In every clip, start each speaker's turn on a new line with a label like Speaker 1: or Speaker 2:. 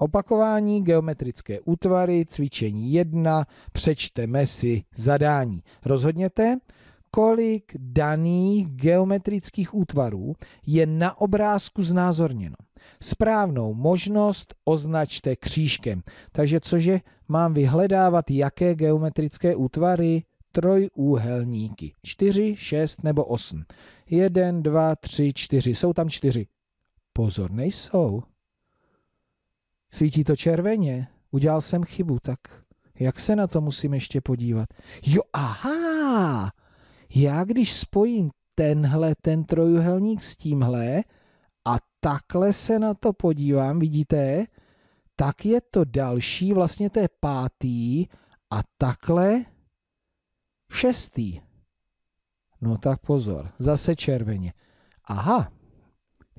Speaker 1: Opakování geometrické útvary, cvičení 1, přečteme si zadání. Rozhodněte, kolik daných geometrických útvarů je na obrázku znázorněno. Správnou možnost označte křížkem. Takže cože mám vyhledávat, jaké geometrické útvary? Trojúhelníky. 4, 6 nebo 8. 1, 2, 3, 4. Jsou tam 4. Pozor, nejsou. Svítí to červeně. Udělal jsem chybu, tak jak se na to musím ještě podívat? Jo, aha! Já když spojím tenhle, ten trojuhelník s tímhle a takhle se na to podívám, vidíte, tak je to další, vlastně to je pátý a takhle šestý. No tak pozor, zase červeně. Aha,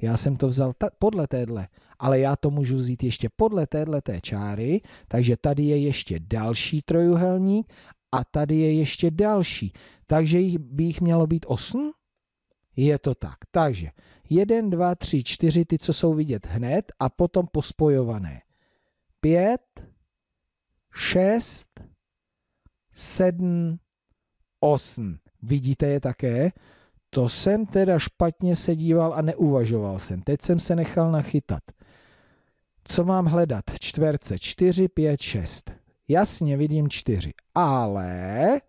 Speaker 1: já jsem to vzal ta- podle téhle, ale já to můžu vzít ještě podle téhle té čáry, takže tady je ještě další trojuhelník a tady je ještě další. Takže by jich mělo být 8? Je to tak. Takže 1, 2, 3, 4, ty, co jsou vidět hned a potom pospojované. 5, 6, 7, 8. Vidíte je také? To jsem teda špatně se díval a neuvažoval jsem. Teď jsem se nechal nachytat. Co mám hledat? Čtverce 4, 5, 6. Jasně vidím 4. Ale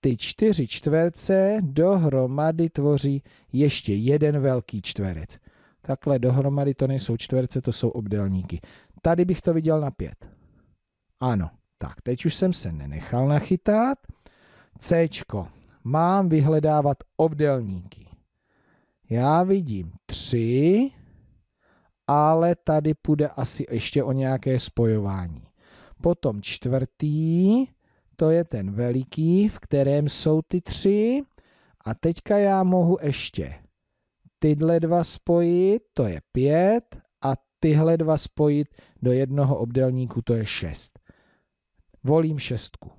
Speaker 1: ty čtyři čtverce dohromady tvoří ještě jeden velký čtverec. Takhle dohromady to nejsou čtverce, to jsou obdelníky. Tady bych to viděl na pět. Ano, tak teď už jsem se nenechal nachytat. C. Mám vyhledávat obdelníky. Já vidím tři, ale tady půjde asi ještě o nějaké spojování. Potom čtvrtý, to je ten veliký, v kterém jsou ty tři. A teďka já mohu ještě tyhle dva spojit, to je pět, a tyhle dva spojit do jednoho obdelníku, to je šest. Volím šestku.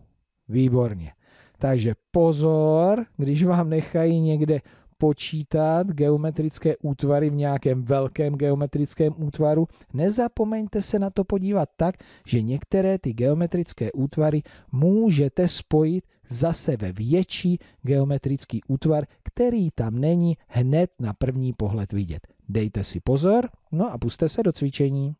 Speaker 1: Výborně. Takže pozor, když vám nechají někde počítat geometrické útvary v nějakém velkém geometrickém útvaru, nezapomeňte se na to podívat tak, že některé ty geometrické útvary můžete spojit zase ve větší geometrický útvar, který tam není hned na první pohled vidět. Dejte si pozor, no a puste se do cvičení.